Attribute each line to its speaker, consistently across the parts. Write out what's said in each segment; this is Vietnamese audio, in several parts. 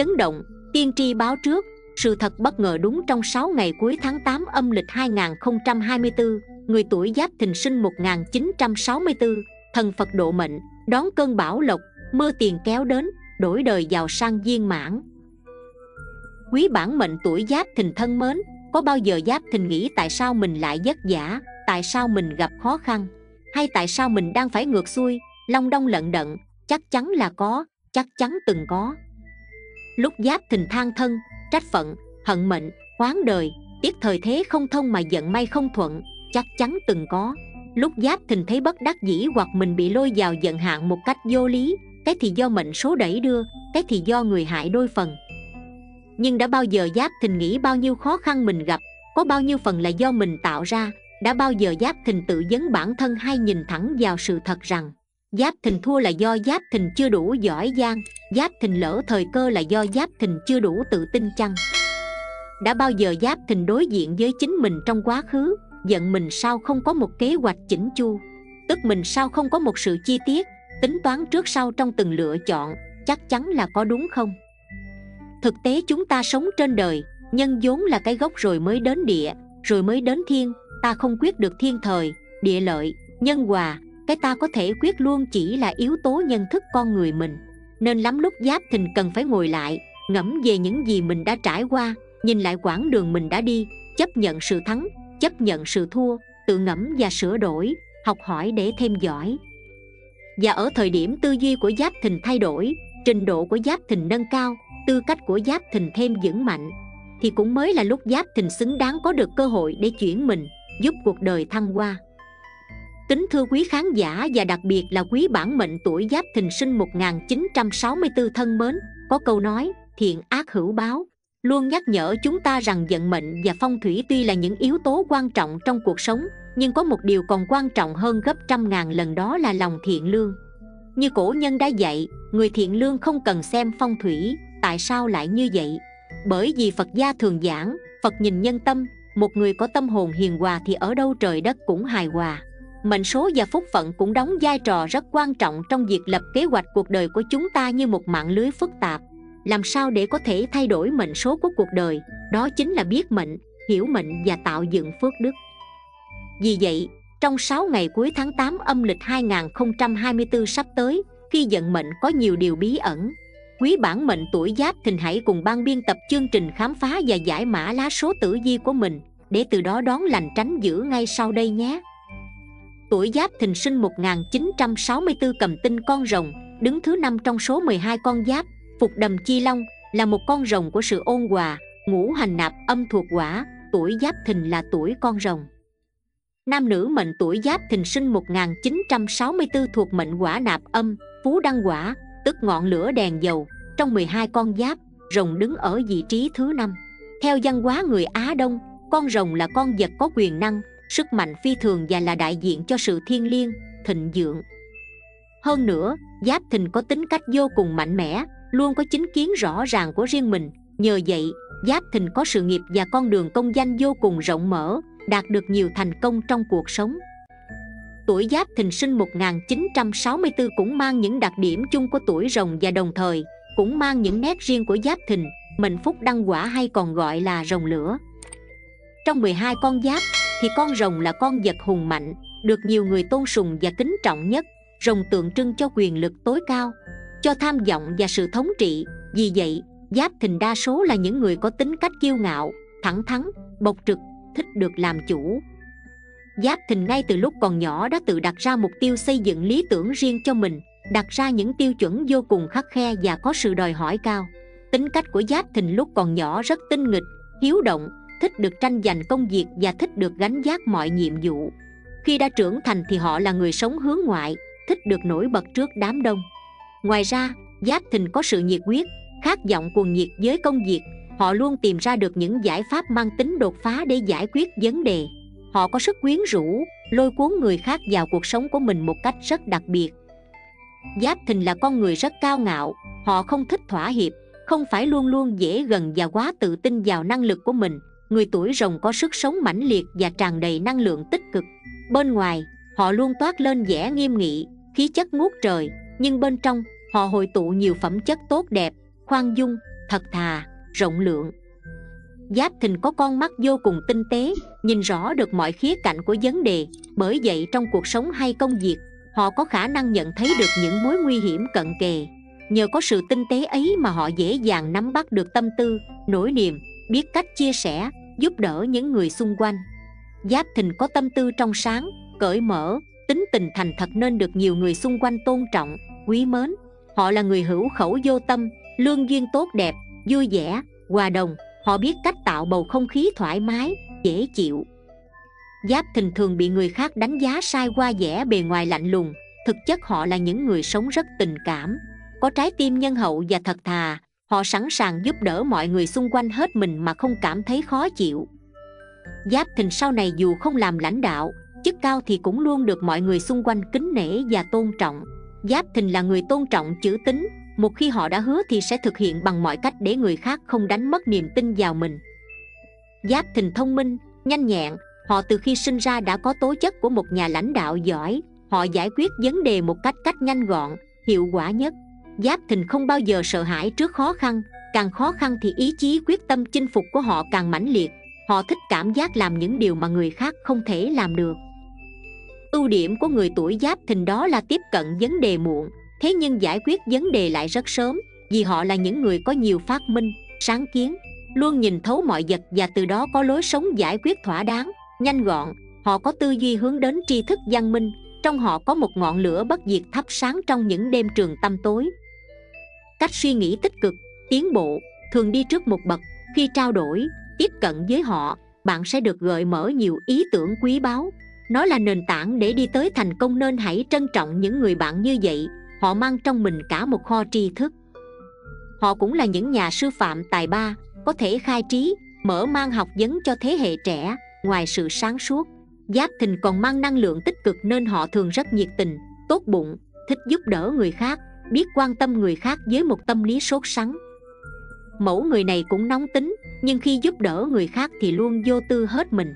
Speaker 1: chấn động, tiên tri báo trước, sự thật bất ngờ đúng trong 6 ngày cuối tháng 8 âm lịch 2024 người tuổi giáp thìn sinh 1964 thần Phật độ mệnh, đón cơn bão lộc, mưa tiền kéo đến, đổi đời giàu sang viên mãn. Quý bản mệnh tuổi giáp thìn thân mến, có bao giờ giáp thìn nghĩ tại sao mình lại vất vả, tại sao mình gặp khó khăn, hay tại sao mình đang phải ngược xuôi, long đong lận đận, chắc chắn là có, chắc chắn từng có lúc giáp thình than thân, trách phận, hận mệnh, oán đời, tiếc thời thế không thông mà giận may không thuận, chắc chắn từng có. Lúc giáp thình thấy bất đắc dĩ hoặc mình bị lôi vào giận hạn một cách vô lý, cái thì do mệnh số đẩy đưa, cái thì do người hại đôi phần. Nhưng đã bao giờ giáp thình nghĩ bao nhiêu khó khăn mình gặp, có bao nhiêu phần là do mình tạo ra, đã bao giờ giáp thình tự vấn bản thân hay nhìn thẳng vào sự thật rằng giáp thìn thua là do giáp thìn chưa đủ giỏi giang, giáp thìn lỡ thời cơ là do giáp thìn chưa đủ tự tin chăng? Đã bao giờ giáp thìn đối diện với chính mình trong quá khứ, giận mình sao không có một kế hoạch chỉnh chu? Tức mình sao không có một sự chi tiết, tính toán trước sau trong từng lựa chọn, chắc chắn là có đúng không? Thực tế chúng ta sống trên đời, nhân vốn là cái gốc rồi mới đến địa, rồi mới đến thiên, ta không quyết được thiên thời, địa lợi, nhân hòa cái ta có thể quyết luôn chỉ là yếu tố nhân thức con người mình. Nên lắm lúc giáp thình cần phải ngồi lại, ngẫm về những gì mình đã trải qua, nhìn lại quãng đường mình đã đi, chấp nhận sự thắng, chấp nhận sự thua, tự ngẫm và sửa đổi, học hỏi để thêm giỏi. Và ở thời điểm tư duy của giáp thình thay đổi, trình độ của giáp thình nâng cao, tư cách của giáp thình thêm vững mạnh, thì cũng mới là lúc giáp thình xứng đáng có được cơ hội để chuyển mình, giúp cuộc đời thăng hoa. Kính thưa quý khán giả và đặc biệt là quý bản mệnh tuổi Giáp Thìn sinh 1964 thân mến, có câu nói thiện ác hữu báo, luôn nhắc nhở chúng ta rằng vận mệnh và phong thủy tuy là những yếu tố quan trọng trong cuộc sống, nhưng có một điều còn quan trọng hơn gấp trăm ngàn lần đó là lòng thiện lương. Như cổ nhân đã dạy, người thiện lương không cần xem phong thủy, tại sao lại như vậy? Bởi vì Phật gia thường giảng, Phật nhìn nhân tâm, một người có tâm hồn hiền hòa thì ở đâu trời đất cũng hài hòa mệnh số và phúc phận cũng đóng vai trò rất quan trọng trong việc lập kế hoạch cuộc đời của chúng ta như một mạng lưới phức tạp. Làm sao để có thể thay đổi mệnh số của cuộc đời? Đó chính là biết mệnh, hiểu mệnh và tạo dựng phước đức. Vì vậy, trong 6 ngày cuối tháng 8 âm lịch 2024 sắp tới, khi vận mệnh có nhiều điều bí ẩn, quý bản mệnh tuổi giáp thìn hãy cùng ban biên tập chương trình khám phá và giải mã lá số tử vi của mình, để từ đó đón lành tránh dữ ngay sau đây nhé tuổi giáp thìn sinh 1964 cầm tinh con rồng, đứng thứ năm trong số 12 con giáp, phục đầm chi long, là một con rồng của sự ôn hòa, ngũ hành nạp, âm thuộc quả, tuổi giáp thìn là tuổi con rồng. Nam nữ mệnh tuổi giáp thìn sinh 1964 thuộc mệnh quả nạp âm, phú đăng quả, tức ngọn lửa đèn dầu, trong 12 con giáp, rồng đứng ở vị trí thứ năm. Theo văn hóa người á đông, con rồng là con vật có quyền năng sức mạnh phi thường và là đại diện cho sự thiên liêng, thịnh vượng hơn nữa, giáp thìn có tính cách vô cùng mạnh mẽ, luôn có chính kiến rõ ràng của riêng mình. Nhờ vậy, giáp thìn có sự nghiệp và con đường công danh vô cùng rộng mở, đạt được nhiều thành công trong cuộc sống. Tuổi giáp thìn sinh 1964 cũng mang những đặc điểm chung của tuổi rồng và đồng thời, cũng mang những nét riêng của giáp thìn, mệnh phúc đăng quả hay còn gọi là rồng lửa. Trong 12 con giáp thì con rồng là con vật hùng mạnh, được nhiều người tôn sùng và kính trọng nhất, rồng tượng trưng cho quyền lực tối cao, cho tham vọng và sự thống trị. Vì vậy, giáp thìn đa số là những người có tính cách kiêu ngạo, thẳng thắn, bộc trực, thích được làm chủ. Giáp thìn ngay từ lúc còn nhỏ đã tự đặt ra mục tiêu xây dựng lý tưởng riêng cho mình, đặt ra những tiêu chuẩn vô cùng khắc khe và có sự đòi hỏi cao. Tính cách của giáp thìn lúc còn nhỏ rất tinh nghịch, hiếu động thích được tranh giành công việc và thích được gánh vác mọi nhiệm vụ. Khi đã trưởng thành thì họ là người sống hướng ngoại, thích được nổi bật trước đám đông. Ngoài ra, giáp thìn có sự nhiệt huyết, khát vọng cuồng nhiệt với công việc. Họ luôn tìm ra được những giải pháp mang tính đột phá để giải quyết vấn đề. Họ có sức quyến rũ, lôi cuốn người khác vào cuộc sống của mình một cách rất đặc biệt. Giáp thìn là con người rất cao ngạo, họ không thích thỏa hiệp, không phải luôn luôn dễ gần và quá tự tin vào năng lực của mình người tuổi rồng có sức sống mãnh liệt và tràn đầy năng lượng tích cực. Bên ngoài, họ luôn toát lên vẻ nghiêm nghị, khí chất ngút trời, nhưng bên trong, họ hội tụ nhiều phẩm chất tốt đẹp, khoan dung, thật thà, rộng lượng. Giáp thìn có con mắt vô cùng tinh tế, nhìn rõ được mọi khía cạnh của vấn đề, bởi vậy trong cuộc sống hay công việc, họ có khả năng nhận thấy được những mối nguy hiểm cận kề. Nhờ có sự tinh tế ấy mà họ dễ dàng nắm bắt được tâm tư, nỗi niềm, biết cách chia sẻ giúp đỡ những người xung quanh. Giáp thìn có tâm tư trong sáng, cởi mở, tính tình thành thật nên được nhiều người xung quanh tôn trọng, quý mến. Họ là người hữu khẩu vô tâm, lương duyên tốt đẹp, vui vẻ, hòa đồng. Họ biết cách tạo bầu không khí thoải mái, dễ chịu. Giáp thìn thường bị người khác đánh giá sai qua vẻ bề ngoài lạnh lùng. Thực chất họ là những người sống rất tình cảm. Có trái tim nhân hậu và thật thà họ sẵn sàng giúp đỡ mọi người xung quanh hết mình mà không cảm thấy khó chịu. Giáp thìn sau này dù không làm lãnh đạo, chức cao thì cũng luôn được mọi người xung quanh kính nể và tôn trọng. Giáp thìn là người tôn trọng chữ tín, một khi họ đã hứa thì sẽ thực hiện bằng mọi cách để người khác không đánh mất niềm tin vào mình. Giáp thìn thông minh, nhanh nhẹn, họ từ khi sinh ra đã có tố chất của một nhà lãnh đạo giỏi, họ giải quyết vấn đề một cách cách nhanh gọn, hiệu quả nhất giáp thình không bao giờ sợ hãi trước khó khăn, càng khó khăn thì ý chí, quyết tâm chinh phục của họ càng mãnh liệt. Họ thích cảm giác làm những điều mà người khác không thể làm được. Ưu điểm của người tuổi giáp thìn đó là tiếp cận vấn đề muộn, thế nhưng giải quyết vấn đề lại rất sớm, vì họ là những người có nhiều phát minh, sáng kiến, luôn nhìn thấu mọi vật và từ đó có lối sống giải quyết thỏa đáng, nhanh gọn. Họ có tư duy hướng đến tri thức văn minh, trong họ có một ngọn lửa bất diệt thắp sáng trong những đêm trường tăm tối cách suy nghĩ tích cực, tiến bộ, thường đi trước một bậc. Khi trao đổi, tiếp cận với họ, bạn sẽ được gợi mở nhiều ý tưởng quý báu. Nó là nền tảng để đi tới thành công nên hãy trân trọng những người bạn như vậy. Họ mang trong mình cả một kho tri thức. Họ cũng là những nhà sư phạm tài ba, có thể khai trí, mở mang học vấn cho thế hệ trẻ, ngoài sự sáng suốt. Giáp thìn còn mang năng lượng tích cực nên họ thường rất nhiệt tình, tốt bụng, thích giúp đỡ người khác biết quan tâm người khác với một tâm lý sốt sắng. Mẫu người này cũng nóng tính, nhưng khi giúp đỡ người khác thì luôn vô tư hết mình.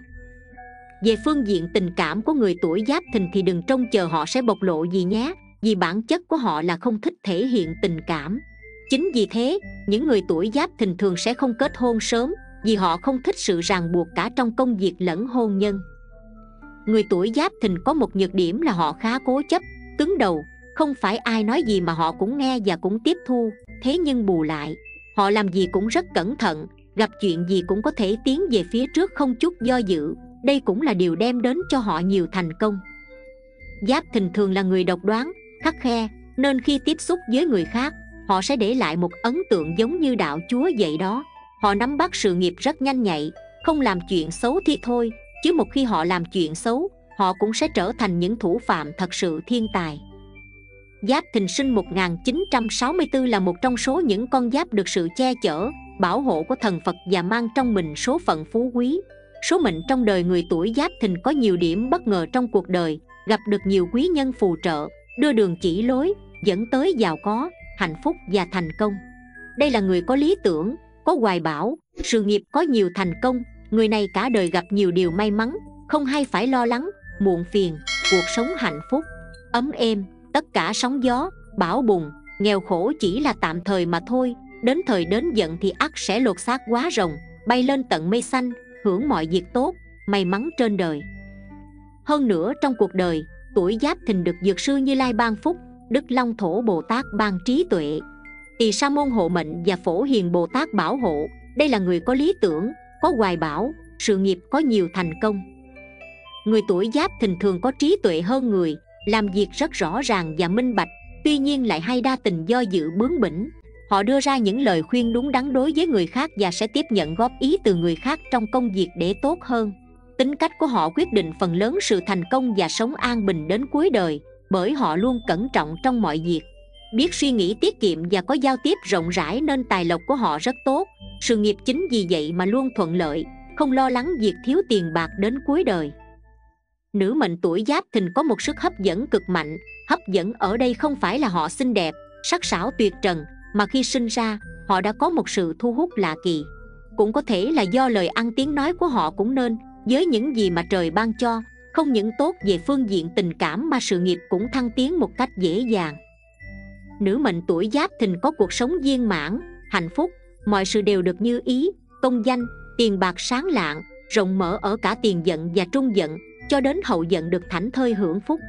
Speaker 1: Về phương diện tình cảm của người tuổi giáp thìn thì đừng trông chờ họ sẽ bộc lộ gì nhé, vì bản chất của họ là không thích thể hiện tình cảm. Chính vì thế, những người tuổi giáp thìn thường sẽ không kết hôn sớm, vì họ không thích sự ràng buộc cả trong công việc lẫn hôn nhân. Người tuổi giáp thìn có một nhược điểm là họ khá cố chấp, cứng đầu không phải ai nói gì mà họ cũng nghe và cũng tiếp thu. Thế nhưng bù lại, họ làm gì cũng rất cẩn thận, gặp chuyện gì cũng có thể tiến về phía trước không chút do dự. Đây cũng là điều đem đến cho họ nhiều thành công. Giáp thình thường là người độc đoán, khắc khe, nên khi tiếp xúc với người khác, họ sẽ để lại một ấn tượng giống như đạo chúa vậy đó. Họ nắm bắt sự nghiệp rất nhanh nhạy, không làm chuyện xấu thì thôi, chứ một khi họ làm chuyện xấu, họ cũng sẽ trở thành những thủ phạm thật sự thiên tài. Giáp Thìn sinh 1964 là một trong số những con giáp được sự che chở, bảo hộ của thần Phật và mang trong mình số phận phú quý. Số mệnh trong đời người tuổi Giáp Thìn có nhiều điểm bất ngờ trong cuộc đời, gặp được nhiều quý nhân phù trợ, đưa đường chỉ lối, dẫn tới giàu có, hạnh phúc và thành công. Đây là người có lý tưởng, có hoài bão, sự nghiệp có nhiều thành công, người này cả đời gặp nhiều điều may mắn, không hay phải lo lắng, muộn phiền, cuộc sống hạnh phúc, ấm êm, tất cả sóng gió, bão bùng, nghèo khổ chỉ là tạm thời mà thôi. Đến thời đến giận thì ắt sẽ lột xác quá rồng, bay lên tận mây xanh, hưởng mọi việc tốt, may mắn trên đời. Hơn nữa, trong cuộc đời, tuổi giáp thìn được dược sư như lai ban phúc, đức long thổ bồ tát ban trí tuệ. Tỳ sa môn hộ mệnh và phổ hiền bồ tát bảo hộ, đây là người có lý tưởng, có hoài bão, sự nghiệp có nhiều thành công. Người tuổi giáp thìn thường có trí tuệ hơn người làm việc rất rõ ràng và minh bạch, tuy nhiên lại hay đa tình do dự bướng bỉnh. Họ đưa ra những lời khuyên đúng đắn đối với người khác và sẽ tiếp nhận góp ý từ người khác trong công việc để tốt hơn. Tính cách của họ quyết định phần lớn sự thành công và sống an bình đến cuối đời, bởi họ luôn cẩn trọng trong mọi việc. Biết suy nghĩ tiết kiệm và có giao tiếp rộng rãi nên tài lộc của họ rất tốt. Sự nghiệp chính vì vậy mà luôn thuận lợi, không lo lắng việc thiếu tiền bạc đến cuối đời nữ mệnh tuổi giáp thìn có một sức hấp dẫn cực mạnh. Hấp dẫn ở đây không phải là họ xinh đẹp, sắc sảo tuyệt trần, mà khi sinh ra, họ đã có một sự thu hút lạ kỳ. Cũng có thể là do lời ăn tiếng nói của họ cũng nên, với những gì mà trời ban cho, không những tốt về phương diện tình cảm mà sự nghiệp cũng thăng tiến một cách dễ dàng. Nữ mệnh tuổi giáp thìn có cuộc sống viên mãn, hạnh phúc, mọi sự đều được như ý, công danh, tiền bạc sáng lạng, rộng mở ở cả tiền giận và trung giận cho đến hậu giận được thảnh thơi hưởng phúc.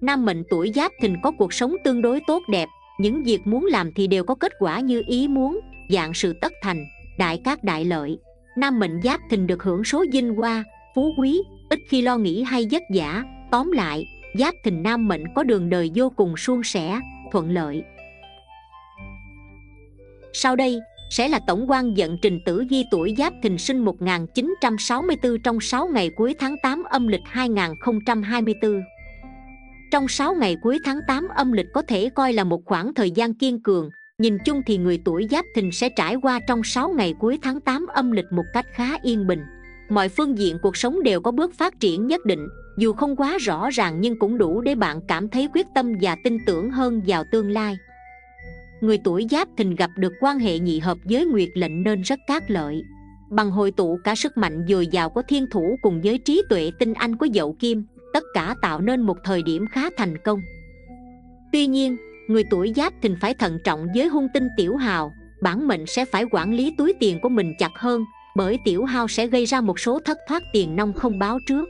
Speaker 1: Nam mệnh tuổi giáp thìn có cuộc sống tương đối tốt đẹp, những việc muốn làm thì đều có kết quả như ý muốn, dạng sự tất thành, đại các đại lợi. Nam mệnh giáp thìn được hưởng số dinh hoa, phú quý, ít khi lo nghĩ hay vất vả. Tóm lại, giáp thìn nam mệnh có đường đời vô cùng suôn sẻ, thuận lợi. Sau đây sẽ là tổng quan vận trình tử vi tuổi Giáp Thìn sinh 1964 trong 6 ngày cuối tháng 8 âm lịch 2024. Trong 6 ngày cuối tháng 8 âm lịch có thể coi là một khoảng thời gian kiên cường, nhìn chung thì người tuổi Giáp Thìn sẽ trải qua trong 6 ngày cuối tháng 8 âm lịch một cách khá yên bình. Mọi phương diện cuộc sống đều có bước phát triển nhất định, dù không quá rõ ràng nhưng cũng đủ để bạn cảm thấy quyết tâm và tin tưởng hơn vào tương lai người tuổi giáp thìn gặp được quan hệ nhị hợp với nguyệt lệnh nên rất cát lợi. Bằng hội tụ cả sức mạnh dồi dào của thiên thủ cùng với trí tuệ tinh anh của dậu kim, tất cả tạo nên một thời điểm khá thành công. Tuy nhiên, người tuổi giáp thìn phải thận trọng với hung tinh tiểu hào, bản mệnh sẽ phải quản lý túi tiền của mình chặt hơn, bởi tiểu hao sẽ gây ra một số thất thoát tiền nông không báo trước.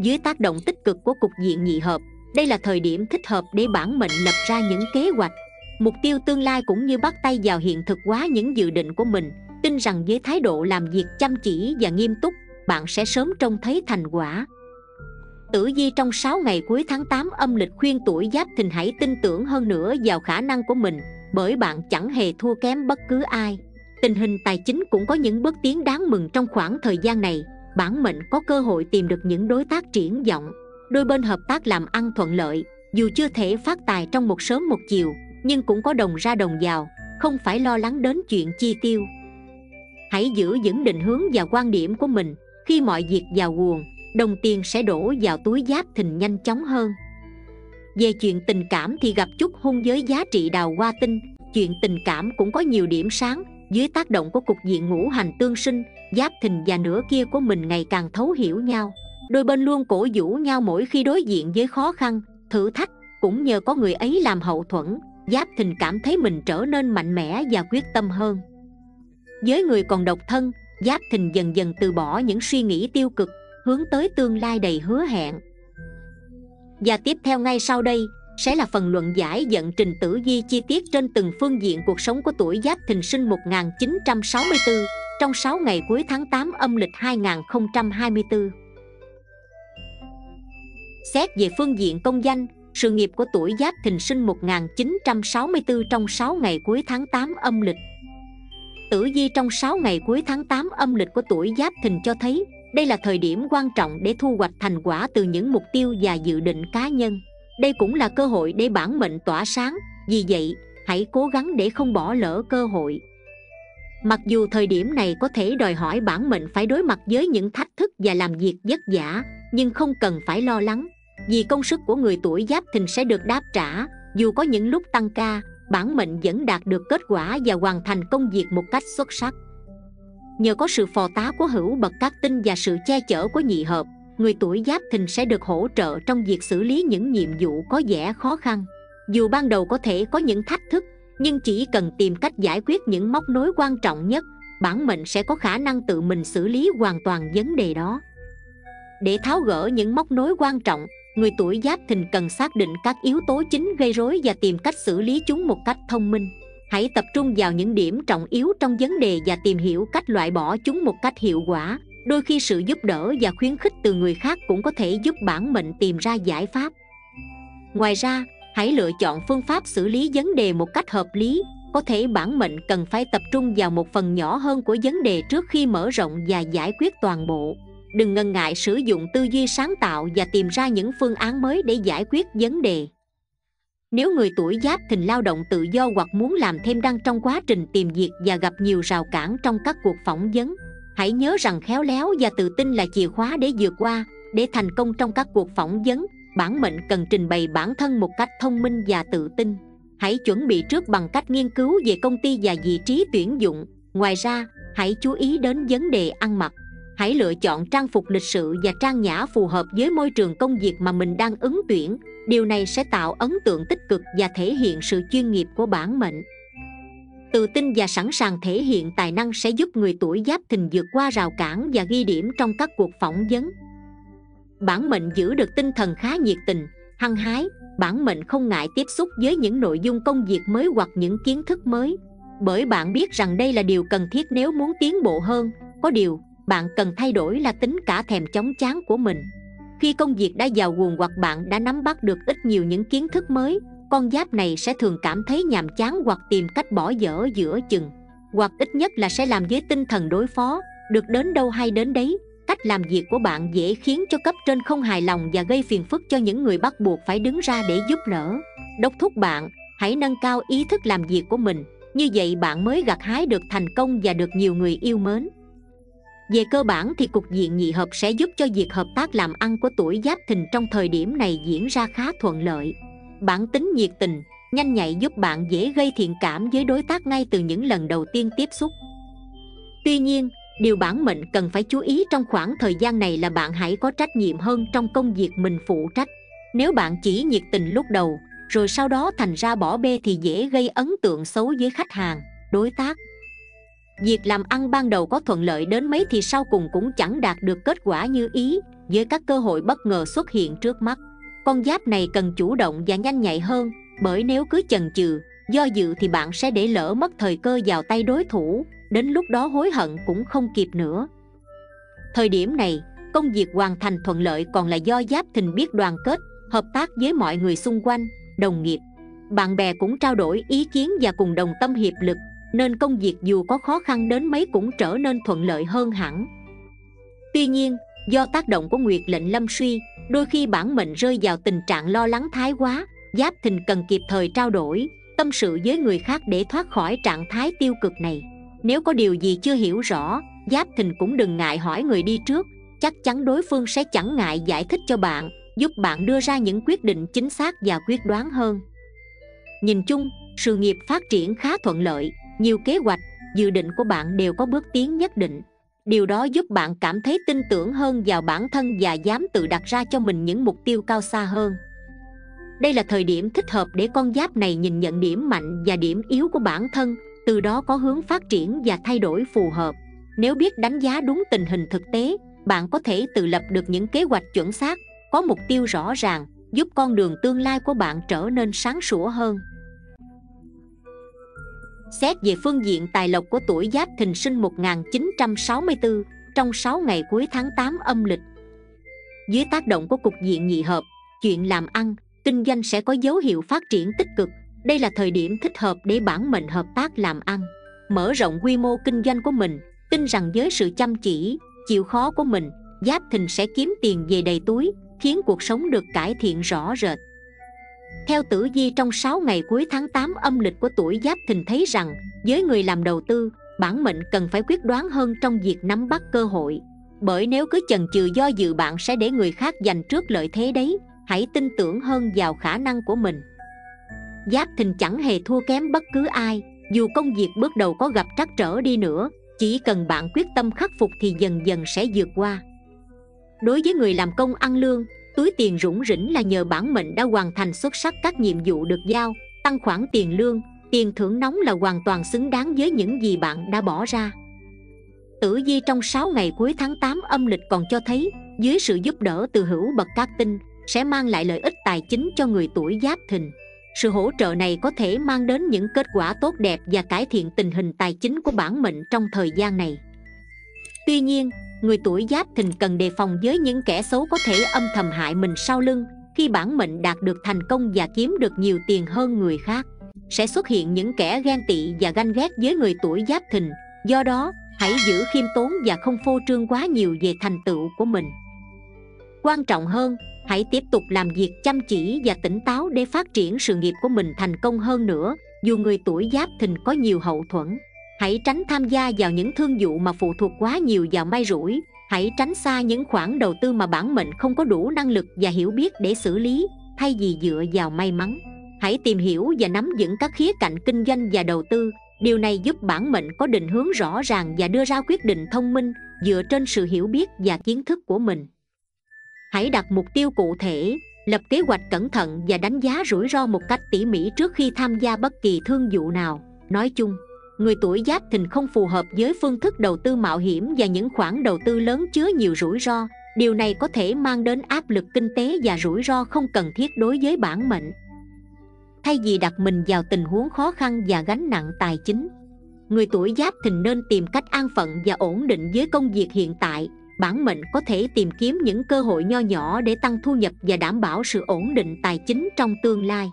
Speaker 1: Dưới tác động tích cực của cục diện nhị hợp, đây là thời điểm thích hợp để bản mệnh lập ra những kế hoạch mục tiêu tương lai cũng như bắt tay vào hiện thực hóa những dự định của mình. Tin rằng với thái độ làm việc chăm chỉ và nghiêm túc, bạn sẽ sớm trông thấy thành quả. Tử vi trong 6 ngày cuối tháng 8 âm lịch khuyên tuổi giáp thìn hãy tin tưởng hơn nữa vào khả năng của mình, bởi bạn chẳng hề thua kém bất cứ ai. Tình hình tài chính cũng có những bước tiến đáng mừng trong khoảng thời gian này. Bản mệnh có cơ hội tìm được những đối tác triển vọng. Đôi bên hợp tác làm ăn thuận lợi, dù chưa thể phát tài trong một sớm một chiều nhưng cũng có đồng ra đồng vào, không phải lo lắng đến chuyện chi tiêu. Hãy giữ vững định hướng và quan điểm của mình, khi mọi việc vào guồng, đồng tiền sẽ đổ vào túi giáp thình nhanh chóng hơn. Về chuyện tình cảm thì gặp chút hung giới giá trị đào hoa tinh, chuyện tình cảm cũng có nhiều điểm sáng, dưới tác động của cục diện ngũ hành tương sinh, giáp thình và nửa kia của mình ngày càng thấu hiểu nhau. Đôi bên luôn cổ vũ nhau mỗi khi đối diện với khó khăn, thử thách, cũng nhờ có người ấy làm hậu thuẫn. Giáp Thìn cảm thấy mình trở nên mạnh mẽ và quyết tâm hơn Với người còn độc thân Giáp Thìn dần dần từ bỏ những suy nghĩ tiêu cực Hướng tới tương lai đầy hứa hẹn Và tiếp theo ngay sau đây sẽ là phần luận giải dẫn trình tử vi chi tiết trên từng phương diện cuộc sống của tuổi Giáp Thìn sinh 1964 trong 6 ngày cuối tháng 8 âm lịch 2024. Xét về phương diện công danh, sự nghiệp của tuổi Giáp Thìn sinh 1964 trong 6 ngày cuối tháng 8 âm lịch. Tử vi trong 6 ngày cuối tháng 8 âm lịch của tuổi Giáp Thìn cho thấy đây là thời điểm quan trọng để thu hoạch thành quả từ những mục tiêu và dự định cá nhân. Đây cũng là cơ hội để bản mệnh tỏa sáng, vì vậy hãy cố gắng để không bỏ lỡ cơ hội. Mặc dù thời điểm này có thể đòi hỏi bản mệnh phải đối mặt với những thách thức và làm việc vất vả, nhưng không cần phải lo lắng vì công sức của người tuổi giáp thìn sẽ được đáp trả, dù có những lúc tăng ca, bản mệnh vẫn đạt được kết quả và hoàn thành công việc một cách xuất sắc. Nhờ có sự phò tá của hữu bậc các tinh và sự che chở của nhị hợp, người tuổi giáp thìn sẽ được hỗ trợ trong việc xử lý những nhiệm vụ có vẻ khó khăn. Dù ban đầu có thể có những thách thức, nhưng chỉ cần tìm cách giải quyết những móc nối quan trọng nhất, bản mệnh sẽ có khả năng tự mình xử lý hoàn toàn vấn đề đó. Để tháo gỡ những móc nối quan trọng người tuổi giáp thìn cần xác định các yếu tố chính gây rối và tìm cách xử lý chúng một cách thông minh. Hãy tập trung vào những điểm trọng yếu trong vấn đề và tìm hiểu cách loại bỏ chúng một cách hiệu quả. Đôi khi sự giúp đỡ và khuyến khích từ người khác cũng có thể giúp bản mệnh tìm ra giải pháp. Ngoài ra, hãy lựa chọn phương pháp xử lý vấn đề một cách hợp lý. Có thể bản mệnh cần phải tập trung vào một phần nhỏ hơn của vấn đề trước khi mở rộng và giải quyết toàn bộ đừng ngần ngại sử dụng tư duy sáng tạo và tìm ra những phương án mới để giải quyết vấn đề. Nếu người tuổi giáp thìn lao động tự do hoặc muốn làm thêm đang trong quá trình tìm việc và gặp nhiều rào cản trong các cuộc phỏng vấn, hãy nhớ rằng khéo léo và tự tin là chìa khóa để vượt qua, để thành công trong các cuộc phỏng vấn. Bản mệnh cần trình bày bản thân một cách thông minh và tự tin. Hãy chuẩn bị trước bằng cách nghiên cứu về công ty và vị trí tuyển dụng. Ngoài ra, hãy chú ý đến vấn đề ăn mặc hãy lựa chọn trang phục lịch sự và trang nhã phù hợp với môi trường công việc mà mình đang ứng tuyển. Điều này sẽ tạo ấn tượng tích cực và thể hiện sự chuyên nghiệp của bản mệnh. Tự tin và sẵn sàng thể hiện tài năng sẽ giúp người tuổi giáp thìn vượt qua rào cản và ghi điểm trong các cuộc phỏng vấn. Bản mệnh giữ được tinh thần khá nhiệt tình, hăng hái. Bản mệnh không ngại tiếp xúc với những nội dung công việc mới hoặc những kiến thức mới. Bởi bạn biết rằng đây là điều cần thiết nếu muốn tiến bộ hơn. Có điều bạn cần thay đổi là tính cả thèm chóng chán của mình. Khi công việc đã vào guồng hoặc bạn đã nắm bắt được ít nhiều những kiến thức mới, con giáp này sẽ thường cảm thấy nhàm chán hoặc tìm cách bỏ dở giữa chừng, hoặc ít nhất là sẽ làm với tinh thần đối phó, được đến đâu hay đến đấy. Cách làm việc của bạn dễ khiến cho cấp trên không hài lòng và gây phiền phức cho những người bắt buộc phải đứng ra để giúp đỡ. Đốc thúc bạn, hãy nâng cao ý thức làm việc của mình, như vậy bạn mới gặt hái được thành công và được nhiều người yêu mến về cơ bản thì cục diện nhị hợp sẽ giúp cho việc hợp tác làm ăn của tuổi giáp thìn trong thời điểm này diễn ra khá thuận lợi. Bản tính nhiệt tình, nhanh nhạy giúp bạn dễ gây thiện cảm với đối tác ngay từ những lần đầu tiên tiếp xúc. Tuy nhiên, điều bản mệnh cần phải chú ý trong khoảng thời gian này là bạn hãy có trách nhiệm hơn trong công việc mình phụ trách. Nếu bạn chỉ nhiệt tình lúc đầu, rồi sau đó thành ra bỏ bê thì dễ gây ấn tượng xấu với khách hàng, đối tác việc làm ăn ban đầu có thuận lợi đến mấy thì sau cùng cũng chẳng đạt được kết quả như ý, với các cơ hội bất ngờ xuất hiện trước mắt. Con giáp này cần chủ động và nhanh nhạy hơn, bởi nếu cứ chần chừ, do dự thì bạn sẽ để lỡ mất thời cơ vào tay đối thủ, đến lúc đó hối hận cũng không kịp nữa. Thời điểm này, công việc hoàn thành thuận lợi còn là do giáp thìn biết đoàn kết, hợp tác với mọi người xung quanh, đồng nghiệp. Bạn bè cũng trao đổi ý kiến và cùng đồng tâm hiệp lực nên công việc dù có khó khăn đến mấy cũng trở nên thuận lợi hơn hẳn. Tuy nhiên, do tác động của nguyệt lệnh lâm suy, đôi khi bản mệnh rơi vào tình trạng lo lắng thái quá, giáp thìn cần kịp thời trao đổi, tâm sự với người khác để thoát khỏi trạng thái tiêu cực này. Nếu có điều gì chưa hiểu rõ, giáp thìn cũng đừng ngại hỏi người đi trước, chắc chắn đối phương sẽ chẳng ngại giải thích cho bạn, giúp bạn đưa ra những quyết định chính xác và quyết đoán hơn. Nhìn chung, sự nghiệp phát triển khá thuận lợi nhiều kế hoạch, dự định của bạn đều có bước tiến nhất định. Điều đó giúp bạn cảm thấy tin tưởng hơn vào bản thân và dám tự đặt ra cho mình những mục tiêu cao xa hơn. Đây là thời điểm thích hợp để con giáp này nhìn nhận điểm mạnh và điểm yếu của bản thân, từ đó có hướng phát triển và thay đổi phù hợp. Nếu biết đánh giá đúng tình hình thực tế, bạn có thể tự lập được những kế hoạch chuẩn xác, có mục tiêu rõ ràng, giúp con đường tương lai của bạn trở nên sáng sủa hơn. Xét về phương diện tài lộc của tuổi Giáp Thìn sinh 1964 trong 6 ngày cuối tháng 8 âm lịch. Dưới tác động của cục diện nhị hợp, chuyện làm ăn, kinh doanh sẽ có dấu hiệu phát triển tích cực. Đây là thời điểm thích hợp để bản mệnh hợp tác làm ăn, mở rộng quy mô kinh doanh của mình. Tin rằng với sự chăm chỉ, chịu khó của mình, Giáp Thìn sẽ kiếm tiền về đầy túi, khiến cuộc sống được cải thiện rõ rệt. Theo tử vi trong 6 ngày cuối tháng 8 âm lịch của tuổi Giáp Thìn thấy rằng với người làm đầu tư, bản mệnh cần phải quyết đoán hơn trong việc nắm bắt cơ hội. Bởi nếu cứ chần chừ do dự bạn sẽ để người khác giành trước lợi thế đấy, hãy tin tưởng hơn vào khả năng của mình. Giáp Thìn chẳng hề thua kém bất cứ ai, dù công việc bước đầu có gặp trắc trở đi nữa, chỉ cần bạn quyết tâm khắc phục thì dần dần sẽ vượt qua. Đối với người làm công ăn lương, túi tiền rủng rỉnh là nhờ bản mệnh đã hoàn thành xuất sắc các nhiệm vụ được giao, tăng khoản tiền lương, tiền thưởng nóng là hoàn toàn xứng đáng với những gì bạn đã bỏ ra. Tử vi trong 6 ngày cuối tháng 8 âm lịch còn cho thấy, dưới sự giúp đỡ từ hữu bậc các tinh, sẽ mang lại lợi ích tài chính cho người tuổi giáp thìn. Sự hỗ trợ này có thể mang đến những kết quả tốt đẹp và cải thiện tình hình tài chính của bản mệnh trong thời gian này. Tuy nhiên người tuổi giáp thìn cần đề phòng với những kẻ xấu có thể âm thầm hại mình sau lưng, khi bản mệnh đạt được thành công và kiếm được nhiều tiền hơn người khác. Sẽ xuất hiện những kẻ ghen tị và ganh ghét với người tuổi giáp thìn, do đó, hãy giữ khiêm tốn và không phô trương quá nhiều về thành tựu của mình. Quan trọng hơn, hãy tiếp tục làm việc chăm chỉ và tỉnh táo để phát triển sự nghiệp của mình thành công hơn nữa, dù người tuổi giáp thìn có nhiều hậu thuẫn hãy tránh tham gia vào những thương vụ mà phụ thuộc quá nhiều vào may rủi. Hãy tránh xa những khoản đầu tư mà bản mệnh không có đủ năng lực và hiểu biết để xử lý, thay vì dựa vào may mắn. Hãy tìm hiểu và nắm vững các khía cạnh kinh doanh và đầu tư. Điều này giúp bản mệnh có định hướng rõ ràng và đưa ra quyết định thông minh, dựa trên sự hiểu biết và kiến thức của mình. Hãy đặt mục tiêu cụ thể, lập kế hoạch cẩn thận và đánh giá rủi ro một cách tỉ mỉ trước khi tham gia bất kỳ thương vụ nào. Nói chung người tuổi giáp thìn không phù hợp với phương thức đầu tư mạo hiểm và những khoản đầu tư lớn chứa nhiều rủi ro. Điều này có thể mang đến áp lực kinh tế và rủi ro không cần thiết đối với bản mệnh. Thay vì đặt mình vào tình huống khó khăn và gánh nặng tài chính, người tuổi giáp thìn nên tìm cách an phận và ổn định với công việc hiện tại. Bản mệnh có thể tìm kiếm những cơ hội nho nhỏ để tăng thu nhập và đảm bảo sự ổn định tài chính trong tương lai.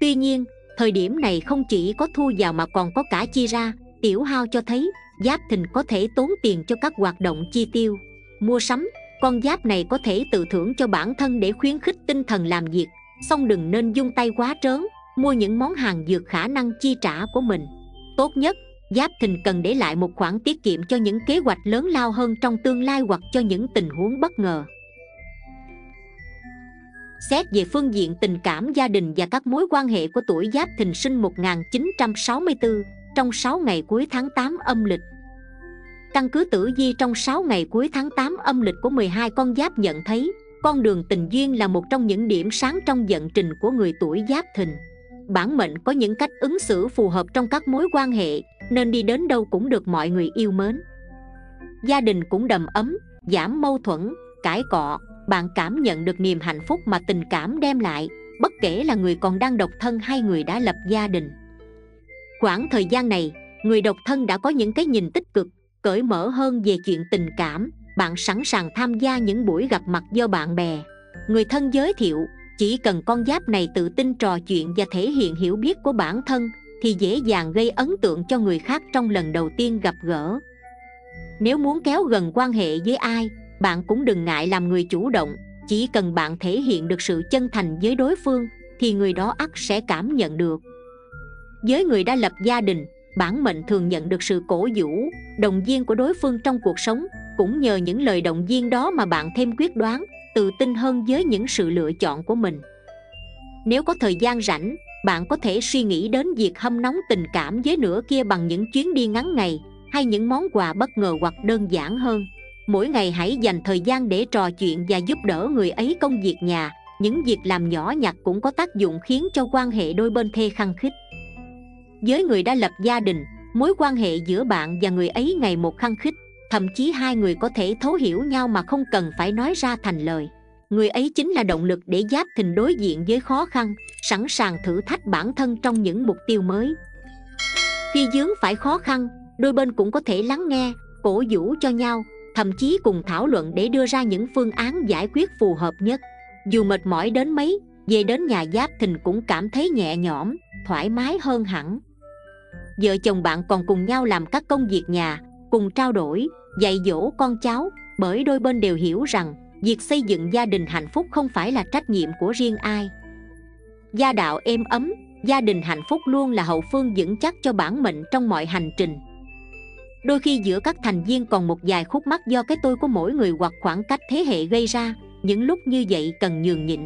Speaker 1: Tuy nhiên thời điểm này không chỉ có thu vào mà còn có cả chi ra, tiểu hao cho thấy, giáp thìn có thể tốn tiền cho các hoạt động chi tiêu. Mua sắm, con giáp này có thể tự thưởng cho bản thân để khuyến khích tinh thần làm việc, song đừng nên dung tay quá trớn, mua những món hàng vượt khả năng chi trả của mình. Tốt nhất, giáp thìn cần để lại một khoản tiết kiệm cho những kế hoạch lớn lao hơn trong tương lai hoặc cho những tình huống bất ngờ. Xét về phương diện tình cảm gia đình và các mối quan hệ của tuổi Giáp Thìn sinh 1964 trong 6 ngày cuối tháng 8 âm lịch. Căn cứ tử vi trong 6 ngày cuối tháng 8 âm lịch của 12 con giáp nhận thấy con đường tình duyên là một trong những điểm sáng trong vận trình của người tuổi Giáp Thìn. Bản mệnh có những cách ứng xử phù hợp trong các mối quan hệ nên đi đến đâu cũng được mọi người yêu mến. Gia đình cũng đầm ấm, giảm mâu thuẫn, cãi cọ, bạn cảm nhận được niềm hạnh phúc mà tình cảm đem lại, bất kể là người còn đang độc thân hay người đã lập gia đình. Khoảng thời gian này, người độc thân đã có những cái nhìn tích cực, cởi mở hơn về chuyện tình cảm. Bạn sẵn sàng tham gia những buổi gặp mặt do bạn bè. Người thân giới thiệu, chỉ cần con giáp này tự tin trò chuyện và thể hiện hiểu biết của bản thân, thì dễ dàng gây ấn tượng cho người khác trong lần đầu tiên gặp gỡ. Nếu muốn kéo gần quan hệ với ai bạn cũng đừng ngại làm người chủ động, chỉ cần bạn thể hiện được sự chân thành với đối phương, thì người đó ắt sẽ cảm nhận được. Với người đã lập gia đình, bản mệnh thường nhận được sự cổ vũ động viên của đối phương trong cuộc sống, cũng nhờ những lời động viên đó mà bạn thêm quyết đoán, tự tin hơn với những sự lựa chọn của mình. Nếu có thời gian rảnh, bạn có thể suy nghĩ đến việc hâm nóng tình cảm với nửa kia bằng những chuyến đi ngắn ngày, hay những món quà bất ngờ hoặc đơn giản hơn mỗi ngày hãy dành thời gian để trò chuyện và giúp đỡ người ấy công việc nhà. Những việc làm nhỏ nhặt cũng có tác dụng khiến cho quan hệ đôi bên thê khăng khít. Với người đã lập gia đình, mối quan hệ giữa bạn và người ấy ngày một khăng khít. Thậm chí hai người có thể thấu hiểu nhau mà không cần phải nói ra thành lời. Người ấy chính là động lực để giáp thình đối diện với khó khăn, sẵn sàng thử thách bản thân trong những mục tiêu mới. Khi dướng phải khó khăn, đôi bên cũng có thể lắng nghe, cổ vũ cho nhau thậm chí cùng thảo luận để đưa ra những phương án giải quyết phù hợp nhất. Dù mệt mỏi đến mấy, về đến nhà giáp thình cũng cảm thấy nhẹ nhõm, thoải mái hơn hẳn. Vợ chồng bạn còn cùng nhau làm các công việc nhà, cùng trao đổi, dạy dỗ con cháu, bởi đôi bên đều hiểu rằng, việc xây dựng gia đình hạnh phúc không phải là trách nhiệm của riêng ai. Gia đạo êm ấm, gia đình hạnh phúc luôn là hậu phương vững chắc cho bản mệnh trong mọi hành trình đôi khi giữa các thành viên còn một vài khúc mắc do cái tôi của mỗi người hoặc khoảng cách thế hệ gây ra. Những lúc như vậy cần nhường nhịn.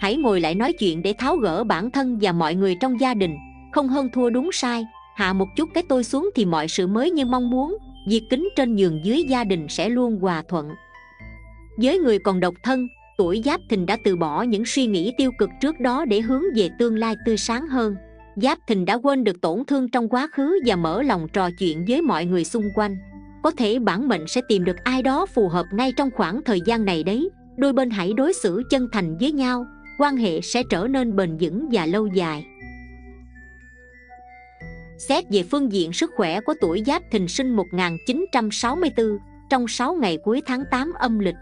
Speaker 1: Hãy ngồi lại nói chuyện để tháo gỡ bản thân và mọi người trong gia đình. Không hơn thua đúng sai. Hạ một chút cái tôi xuống thì mọi sự mới như mong muốn. Việc kính trên nhường dưới gia đình sẽ luôn hòa thuận. Với người còn độc thân, tuổi giáp thìn đã từ bỏ những suy nghĩ tiêu cực trước đó để hướng về tương lai tươi sáng hơn giáp thình đã quên được tổn thương trong quá khứ và mở lòng trò chuyện với mọi người xung quanh. Có thể bản mệnh sẽ tìm được ai đó phù hợp ngay trong khoảng thời gian này đấy. Đôi bên hãy đối xử chân thành với nhau quan hệ sẽ trở nên bền vững và lâu dài. Xét về phương diện sức khỏe của tuổi Giáp Thìn sinh 1964 trong 6 ngày cuối tháng 8 âm lịch.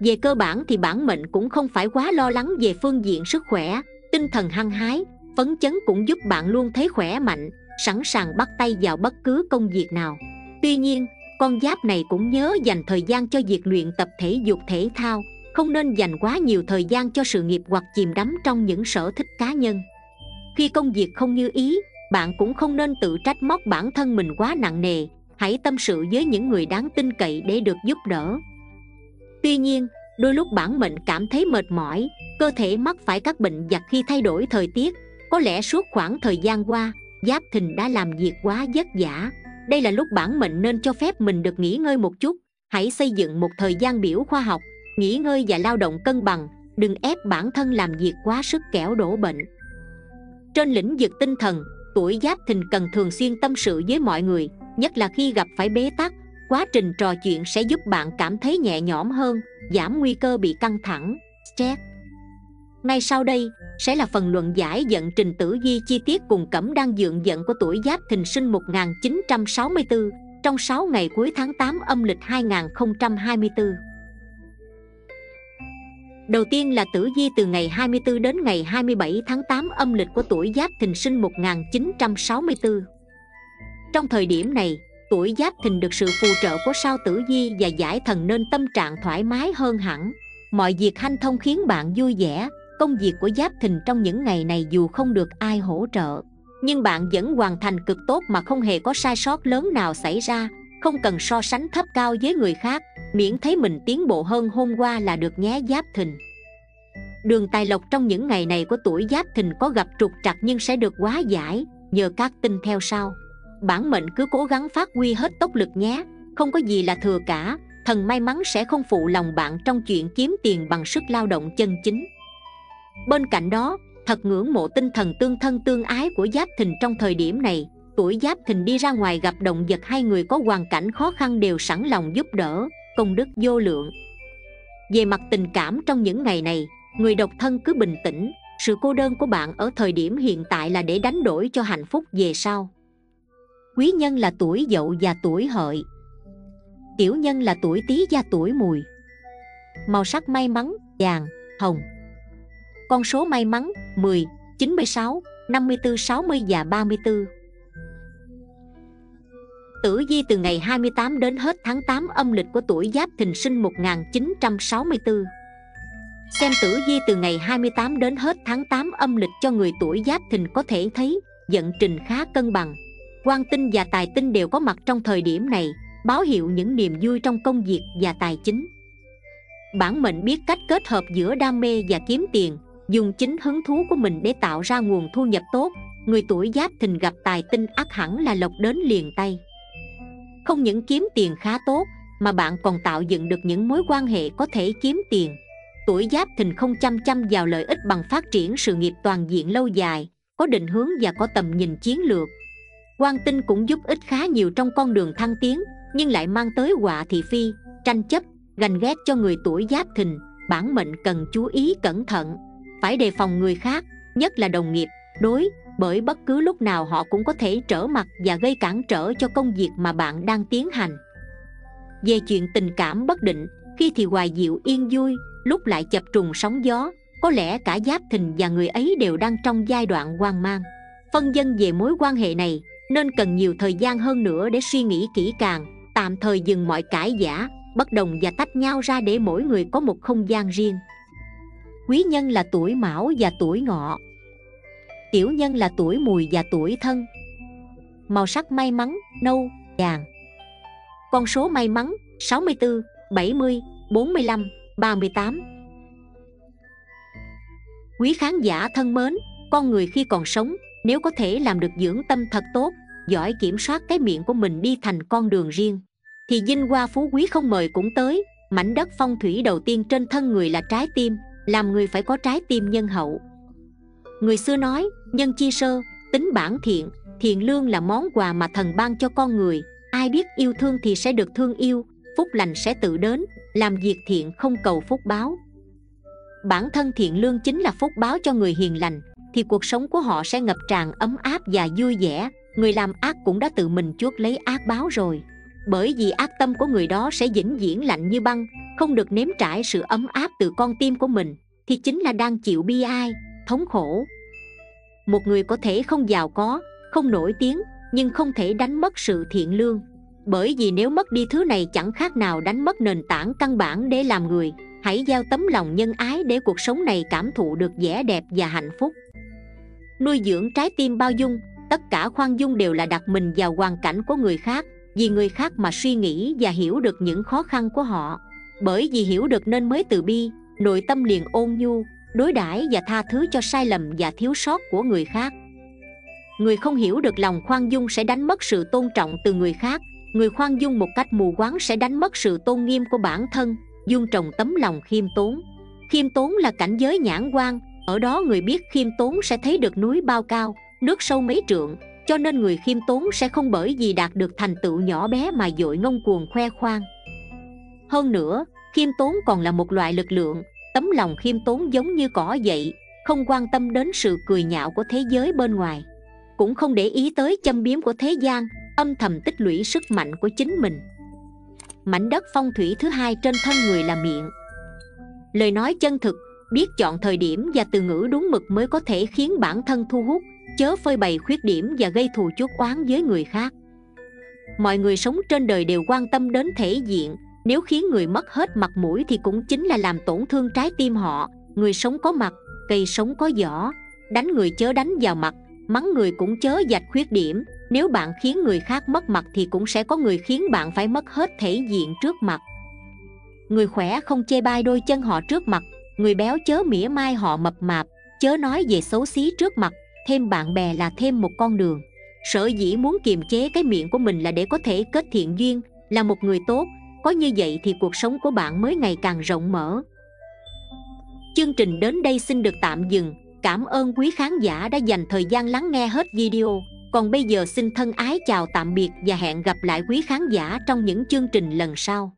Speaker 1: Về cơ bản thì bản mệnh cũng không phải quá lo lắng về phương diện sức khỏe, tinh thần hăng hái, phấn chấn cũng giúp bạn luôn thấy khỏe mạnh, sẵn sàng bắt tay vào bất cứ công việc nào. Tuy nhiên, con giáp này cũng nhớ dành thời gian cho việc luyện tập thể dục thể thao, không nên dành quá nhiều thời gian cho sự nghiệp hoặc chìm đắm trong những sở thích cá nhân. Khi công việc không như ý, bạn cũng không nên tự trách móc bản thân mình quá nặng nề, hãy tâm sự với những người đáng tin cậy để được giúp đỡ. Tuy nhiên, đôi lúc bản mệnh cảm thấy mệt mỏi, cơ thể mắc phải các bệnh giặc khi thay đổi thời tiết có lẽ suốt khoảng thời gian qua, giáp thìn đã làm việc quá vất vả. Đây là lúc bản mệnh nên cho phép mình được nghỉ ngơi một chút. Hãy xây dựng một thời gian biểu khoa học, nghỉ ngơi và lao động cân bằng. Đừng ép bản thân làm việc quá sức kẻo đổ bệnh. Trên lĩnh vực tinh thần, tuổi giáp thìn cần thường xuyên tâm sự với mọi người, nhất là khi gặp phải bế tắc. Quá trình trò chuyện sẽ giúp bạn cảm thấy nhẹ nhõm hơn, giảm nguy cơ bị căng thẳng, stress ngay sau đây sẽ là phần luận giải dẫn trình tử di chi tiết cùng cẩm đang dượng dẫn của tuổi giáp thìn sinh 1964 trong 6 ngày cuối tháng 8 âm lịch 2024. Đầu tiên là tử di từ ngày 24 đến ngày 27 tháng 8 âm lịch của tuổi Giáp Thìn sinh 1964. Trong thời điểm này, tuổi Giáp Thìn được sự phù trợ của sao tử di và giải thần nên tâm trạng thoải mái hơn hẳn. Mọi việc hanh thông khiến bạn vui vẻ. Công việc của Giáp Thìn trong những ngày này dù không được ai hỗ trợ, nhưng bạn vẫn hoàn thành cực tốt mà không hề có sai sót lớn nào xảy ra. Không cần so sánh thấp cao với người khác, miễn thấy mình tiến bộ hơn hôm qua là được nhé Giáp Thìn. Đường tài lộc trong những ngày này của tuổi Giáp Thìn có gặp trục trặc nhưng sẽ được hóa giải nhờ các tinh theo sau bản mệnh cứ cố gắng phát huy hết tốc lực nhé không có gì là thừa cả thần may mắn sẽ không phụ lòng bạn trong chuyện kiếm tiền bằng sức lao động chân chính bên cạnh đó, thật ngưỡng mộ tinh thần tương thân tương ái của giáp thìn trong thời điểm này, tuổi giáp thìn đi ra ngoài gặp động vật hay người có hoàn cảnh khó khăn đều sẵn lòng giúp đỡ, công đức vô lượng. Về mặt tình cảm trong những ngày này, người độc thân cứ bình tĩnh, sự cô đơn của bạn ở thời điểm hiện tại là để đánh đổi cho hạnh phúc về sau. Quý nhân là tuổi dậu và tuổi hợi. Tiểu nhân là tuổi tý và tuổi mùi. Màu sắc may mắn, vàng, hồng con số may mắn 10, 96, 54, 60 và 34 Tử vi từ ngày 28 đến hết tháng 8 âm lịch của tuổi Giáp Thìn sinh 1964 Xem tử vi từ ngày 28 đến hết tháng 8 âm lịch cho người tuổi Giáp Thìn có thể thấy Vận trình khá cân bằng. Quan tinh và tài tinh đều có mặt trong thời điểm này báo hiệu những niềm vui trong công việc và tài chính. Bản mệnh biết cách kết hợp giữa đam mê và kiếm tiền dùng chính hứng thú của mình để tạo ra nguồn thu nhập tốt. Người tuổi giáp thìn gặp tài tinh ác hẳn là lộc đến liền tay. Không những kiếm tiền khá tốt, mà bạn còn tạo dựng được những mối quan hệ có thể kiếm tiền. Tuổi giáp thìn không chăm chăm vào lợi ích bằng phát triển sự nghiệp toàn diện lâu dài, có định hướng và có tầm nhìn chiến lược. Quan tinh cũng giúp ích khá nhiều trong con đường thăng tiến, nhưng lại mang tới họa thị phi, tranh chấp, ganh ghét cho người tuổi giáp thìn. Bản mệnh cần chú ý cẩn thận phải đề phòng người khác, nhất là đồng nghiệp. Đối bởi bất cứ lúc nào họ cũng có thể trở mặt và gây cản trở cho công việc mà bạn đang tiến hành. Về chuyện tình cảm bất định, khi thì hoài diệu yên vui, lúc lại chập trùng sóng gió, có lẽ cả giáp thìn và người ấy đều đang trong giai đoạn hoang mang. Phân dân về mối quan hệ này, nên cần nhiều thời gian hơn nữa để suy nghĩ kỹ càng, tạm thời dừng mọi cãi giả bất đồng và tách nhau ra để mỗi người có một không gian riêng quý nhân là tuổi mão và tuổi ngọ. Tiểu nhân là tuổi mùi và tuổi thân. Màu sắc may mắn nâu vàng. Con số may mắn 64, 70, 45, 38 Quý khán giả thân mến, con người khi còn sống nếu có thể làm được dưỡng tâm thật tốt giỏi kiểm soát cái miệng của mình đi thành con đường riêng thì dinh hoa phú quý không mời cũng tới mảnh đất phong thủy đầu tiên trên thân người là trái tim làm người phải có trái tim nhân hậu. Người xưa nói, nhân chi sơ, tính bản thiện thiện lương là món quà mà thần ban cho con người. Ai biết yêu thương thì sẽ được thương yêu, phúc lành sẽ tự đến, làm việc thiện không cầu phúc báo. Bản thân thiện lương chính là phúc báo cho người hiền lành, thì cuộc sống của họ sẽ ngập tràn ấm áp và vui vẻ. Người làm ác cũng đã tự mình chuốc lấy ác báo rồi bởi vì ác tâm của người đó sẽ vĩnh viễn lạnh như băng, không được nếm trải sự ấm áp từ con tim của mình, thì chính là đang chịu bi ai, thống khổ. Một người có thể không giàu có, không nổi tiếng, nhưng không thể đánh mất sự thiện lương. Bởi vì nếu mất đi thứ này chẳng khác nào đánh mất nền tảng căn bản để làm người, hãy giao tấm lòng nhân ái để cuộc sống này cảm thụ được vẻ đẹp và hạnh phúc. Nuôi dưỡng trái tim bao dung, tất cả khoan dung đều là đặt mình vào hoàn cảnh của người khác vì người khác mà suy nghĩ và hiểu được những khó khăn của họ. Bởi vì hiểu được nên mới từ bi, nội tâm liền ôn nhu, đối đãi và tha thứ cho sai lầm và thiếu sót của người khác. Người không hiểu được lòng khoan dung sẽ đánh mất sự tôn trọng từ người khác. Người khoan dung một cách mù quáng sẽ đánh mất sự tôn nghiêm của bản thân, dung trồng tấm lòng khiêm tốn. Khiêm tốn là cảnh giới nhãn quan, ở đó người biết khiêm tốn sẽ thấy được núi bao cao, nước sâu mấy trượng cho nên người khiêm tốn sẽ không bởi vì đạt được thành tựu nhỏ bé mà dội ngông cuồng khoe khoang. Hơn nữa, khiêm tốn còn là một loại lực lượng, tấm lòng khiêm tốn giống như cỏ dậy, không quan tâm đến sự cười nhạo của thế giới bên ngoài, cũng không để ý tới châm biếm của thế gian, âm thầm tích lũy sức mạnh của chính mình. Mảnh đất phong thủy thứ hai trên thân người là miệng. Lời nói chân thực, biết chọn thời điểm và từ ngữ đúng mực mới có thể khiến bản thân thu hút chớ phơi bày khuyết điểm và gây thù chuốc oán với người khác. Mọi người sống trên đời đều quan tâm đến thể diện, nếu khiến người mất hết mặt mũi thì cũng chính là làm tổn thương trái tim họ. Người sống có mặt, cây sống có vỏ. Đánh người chớ đánh vào mặt, mắng người cũng chớ dạch khuyết điểm. Nếu bạn khiến người khác mất mặt thì cũng sẽ có người khiến bạn phải mất hết thể diện trước mặt. Người khỏe không chê bai đôi chân họ trước mặt, người béo chớ mỉa mai họ mập mạp, chớ nói về xấu xí trước mặt thêm bạn bè là thêm một con đường. Sở dĩ muốn kiềm chế cái miệng của mình là để có thể kết thiện duyên, là một người tốt. Có như vậy thì cuộc sống của bạn mới ngày càng rộng mở. Chương trình đến đây xin được tạm dừng. Cảm ơn quý khán giả đã dành thời gian lắng nghe hết video. Còn bây giờ xin thân ái chào tạm biệt và hẹn gặp lại quý khán giả trong những chương trình lần sau.